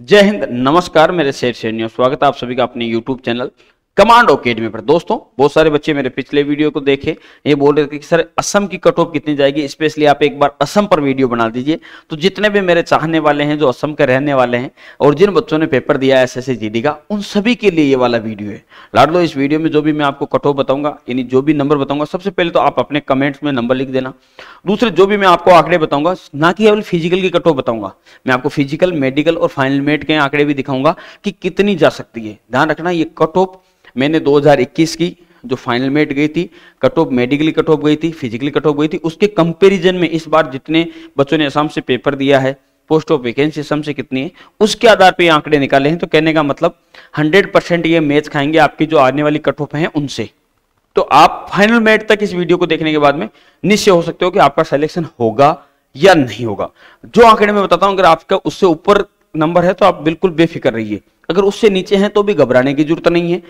जय हिंद नमस्कार मेरे शेर शेरनियों स्वागत है आप सभी का अपने यूट्यूब चैनल कमांड अकेडमी पर दोस्तों, बहुत सारे बच्चे मेरे पिछले वीडियो को देखे, ये बोल रहे थे कि, सर, असम की कट ऑफ़ कितनी जाएगी? स्पेशली आप एक बार असम पर वीडियो बना दीजिए। तो जितने भी मेरे चाहने वाले हैं, जो असम के रहने वाले हैं, और जिन बच्चों ने पेपर दिया एस एस का, उन सभी के लिए ये वाला वीडियो है। लाडलो, इस वीडियो में जो भी मैं आपको कट ऑफ़ बताऊँगा, यानी जो भी नंबर बताऊँगा, सबसे पहले तो आप अपने कमेंट्स में नंबर लिख देना। दूसरे, जो भी मैं आपको आंकड़े बताऊँगा, ना कि केवल फ़िज़िकल की कट ऑफ़ बताऊँगा, मैं आपको फ़िज़िकल, मेडिकल और फाइनल मेट के आंकड़े भी दिखाऊँगा कि कितनी जा सकती है। ध्यान रखना, ये कट ऑफ़ मैंने 2021 की जो फाइनल मेट गई थी cut off medically cut off गई थी फिजिकली कट ऑफ़ गई थी, उसके कंपेरिजन में इस बार जितने बच्चों ने असम से पेपर दिया है पोस्ट ऑफ़ वैकेंसी असम से कितनी है, उसके आधार पर आंकड़े निकाले हैं तो कहने का मतलब 100 परसेंट ये मैच खाएँगे आपकी जो आने वाली कट ऑफ़ है उनसे। तो आप फाइनल मेट तक इस वीडियो को देखने के बाद में निश्चय हो सकते हो कि आपका सिलेक्शन होगा या नहीं होगा। जो आंकड़े में बताता हूँ, अगर आपका उससे ऊपर नंबर है तो आप बिल्कुल बेफिक्र रहिए। अगर उससे नीचे हैं तो भी घबराने की ज़रूरत नहीं है।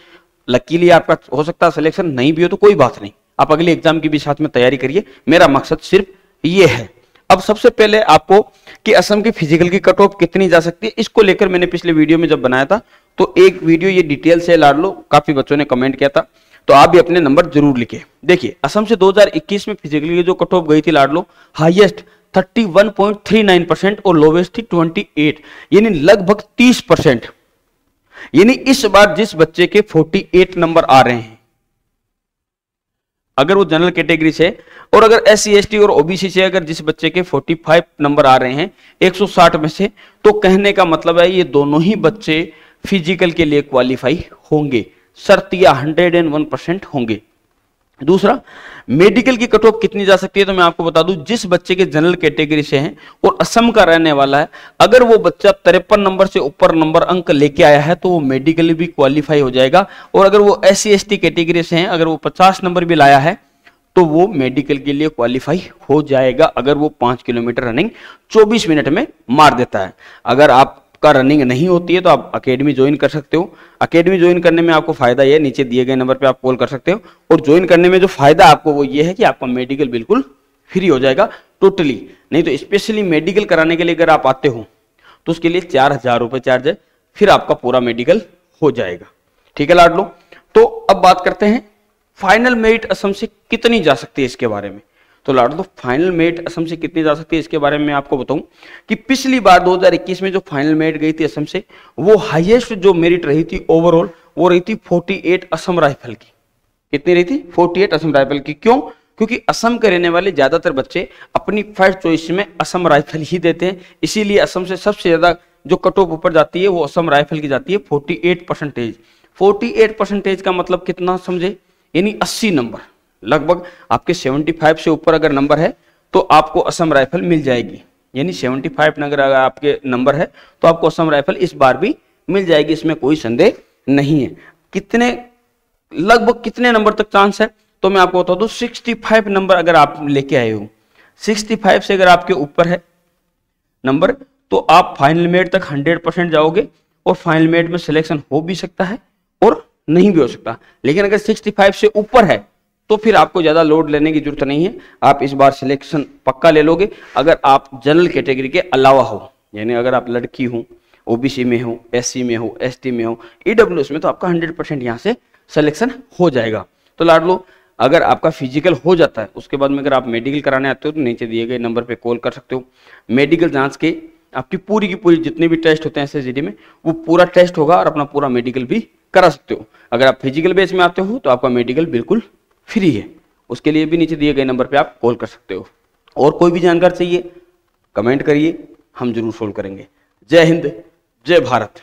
लकीली आपका हो सकता है सिलेक्शन नहीं भी हो तो कोई बात नहीं। आप अगले एग्ज़ाम की भी साथ में तैयारी करिए। मेरा मकसद सिर्फ़ ये है। अब सबसे पहले आपको कि असम की फ़िज़िकल की कट ऑफ़ कितनी जा सकती है, इसको लेकर मैंने पिछले वीडियो में जब बनाया था तो एक वीडियो ये डिटेल से लाड लो, काफ़ी बच्चों ने कमेंट किया था। तो आप भी अपने नंबर ज़रूर लिखे देखिए, असम से 2021 में फिजिकली जो कट ऑफ़ गई थी लाडलो हाईएस्ट 31.39 परसेंट और लोवेस्ट थी 28 यानी लगभग 30 परसेंट यानी इस बार जिस बच्चे के 48 नंबर आ रहे हैं, अगर वो जनरल कैटेगरी से, और अगर एस सी और ओबीसी से अगर जिस बच्चे के 45 नंबर आ रहे हैं 160 में से तो कहने का मतलब है ये दोनों ही बच्चे फ़िज़िकल के लिए क्वालिफाई होंगे शर्तिया 101 परसेंट होंगे। दूसरा मेडिकल की कट ऑफ़ कितनी जा सकती है तो मैं आपको बता दूँ, जिस बच्चे के जनरल कैटेगरी से हैं और असम का रहने वाला है। अगर वो बच्चा तिरपन नंबर से ऊपर नंबर अंक लेके आया है तो वो मेडिकली भी क्वालिफाई हो जाएगा। और अगर वो एस सी कैटेगरी से हैं, अगर वो पचास नंबर भी लाया है तो वो मेडिकल के लिए क्वालिफाई हो जाएगा, अगर वो पाँच किलोमीटर रनिंग 24 मिनट में मार देता है। अगर आप का रनिंग नहीं होती है तो आप अकेडमी ज्वाइन कर सकते हो। अकेडमी ज्वाइन करने में आपको फ़ायदा ये नीचे दिए गए नंबर पे आप कॉल कर सकते हो। और ज्वाइन करने में जो फ़ायदा आपको वो ये है कि आपका मेडिकल बिल्कुल फ्री हो जाएगा टोटली नहीं तो स्पेशली मेडिकल कराने के लिए अगर आप आते हो तो उसके लिए चार हज़ार रुपए चार्ज है, फिर आपका पूरा मेडिकल हो जाएगा। ठीक है लाड लो तो अब बात करते हैं फाइनल मेरिट असम से कितनी जा सकती है इसके बारे में? तो लाडो तो फाइनल मेरिट असम से कितनी जा सकती है? इसके बारे में आपको बताऊँ कि पिछली बार 2021 में जो फाइनल मेरिट गई थी असम से, वो हाईएस्ट जो मेरिट रही थी ओवरऑल वो रही थी 48 असम राइफल की। कितनी रही थी? 48 असम राइफल की। क्यों? क्योंकि असम के रहने वाले ज़्यादातर बच्चे अपनी फ़र्स्ट चॉइस में असम राइफल ही देते हैं। इसीलिए असम से सबसे ज़्यादा जो कट ऑफ़ ऊपर जाती है, वो असम राइफल की जाती है फोर्टी परसेंटेज फोर्टी परसेंटेज का मतलब कितना समझे? यानी अस्सी नंबर लगभग आपके 75 से ऊपर अगर नंबर है तो आपको असम राइफल मिल जाएगी। यानी 75 अगर आपके नंबर है तो आपको असम राइफल इस बार भी मिल जाएगी, इसमें कोई संदेह नहीं है। कितने, लगभग कितने नंबर तक चांस है तो मैं आपको बता दू 65 नंबर अगर आप लेके आए हो 65 से अगर आपके ऊपर है नंबर तो आप फाइनल मेट तक 100 परसेंट जाओगे, और फाइनल मेट में सिलेक्शन हो भी सकता है, और नहीं भी हो सकता। लेकिन अगर 65 से ऊपर है तो फिर आपको ज़्यादा लोड लेने की ज़रूरत नहीं है। आप इस बार सिलेक्शन पक्का ले लोगे, अगर आप जनरल कैटेगरी के अलावा हो, यानी अगर आप लड़की हो ओबीसी में हो एससी में हो एसटी में हो ईडब्ल्यूएस में तो आपका 100 परसेंट यहाँ से सिलेक्शन हो जाएगा। तो लाड लो अगर आपका फ़िज़िकल हो जाता है, उसके बाद में अगर आप मेडिकल कराने आते हो तो नीचे दिए गए नंबर पे कॉल कर सकते हो। मेडिकल जाँच के आपकी पूरी की पूरी जितने भी टेस्ट होते हैं एस में, वो पूरा टेस्ट होगा और अपना पूरा मेडिकल भी करा सकते हो। अगर आप फ़िज़िकल बेस में आते हो तो आपका मेडिकल बिल्कुल फ्री है। उसके लिए भी नीचे दिए गए नंबर पे आप कॉल कर सकते हो। और कोई भी जानकारी चाहिए, कमेंट करिए, हम ज़रूर सोल्व करेंगे। जय हिंद, जय भारत।